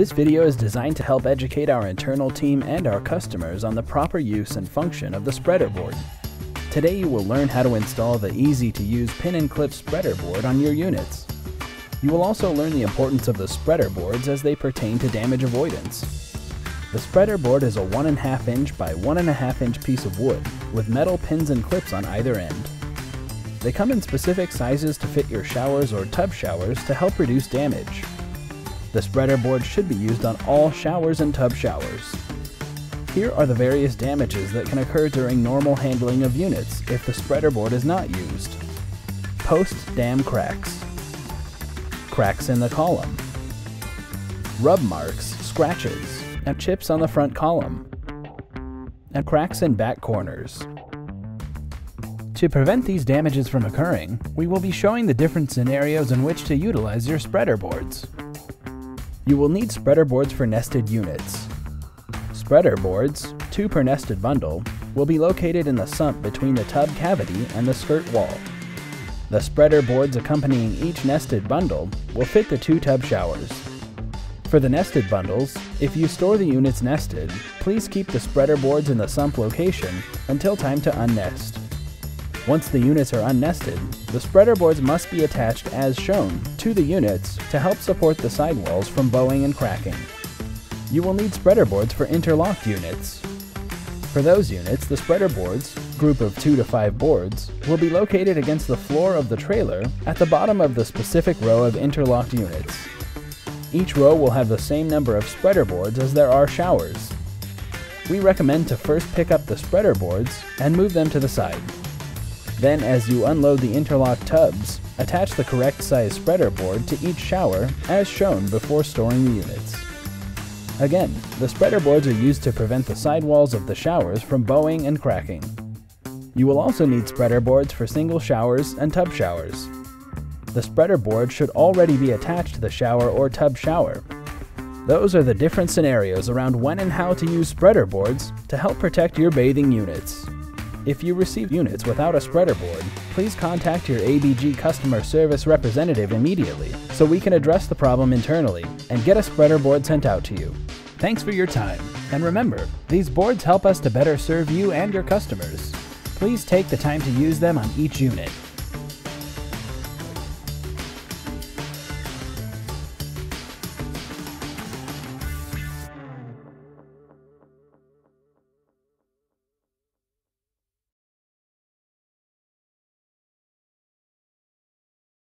This video is designed to help educate our internal team and our customers on the proper use and function of the spreader board. Today you will learn how to install the easy-to-use pin and clip spreader board on your units. You will also learn the importance of the spreader boards as they pertain to damage avoidance. The spreader board is a 1.5 inch by 1.5 inch piece of wood with metal pins and clips on either end. They come in specific sizes to fit your showers or tub showers to help reduce damage. The spreader board should be used on all showers and tub showers. Here are the various damages that can occur during normal handling of units if the spreader board is not used. Post-dam cracks. Cracks in the column. Rub marks, scratches, and chips on the front column. And cracks in back corners. To prevent these damages from occurring, we will be showing the different scenarios in which to utilize your spreader boards. You will need spreader boards for nested units. Spreader boards, two per nested bundle, will be located in the sump between the tub cavity and the skirt wall. The spreader boards accompanying each nested bundle will fit the two tub showers. For the nested bundles, if you store the units nested, please keep the spreader boards in the sump location until time to unnest. Once the units are unnested, the spreader boards must be attached as shown to the units to help support the sidewalls from bowing and cracking. You will need spreader boards for interlocked units. For those units, the spreader boards, group of 2 to 5 boards, will be located against the floor of the trailer at the bottom of the specific row of interlocked units. Each row will have the same number of spreader boards as there are showers. We recommend to first pick up the spreader boards and move them to the side. Then as you unload the interlocked tubs, attach the correct size spreader board to each shower as shown before storing the units. Again, the spreader boards are used to prevent the sidewalls of the showers from bowing and cracking. You will also need spreader boards for single showers and tub showers. The spreader board should already be attached to the shower or tub shower. Those are the different scenarios around when and how to use spreader boards to help protect your bathing units. If you receive units without a spreader board, please contact your ABG customer service representative immediately so we can address the problem internally and get a spreader board sent out to you. Thanks for your time, and remember, these boards help us to better serve you and your customers. Please take the time to use them on each unit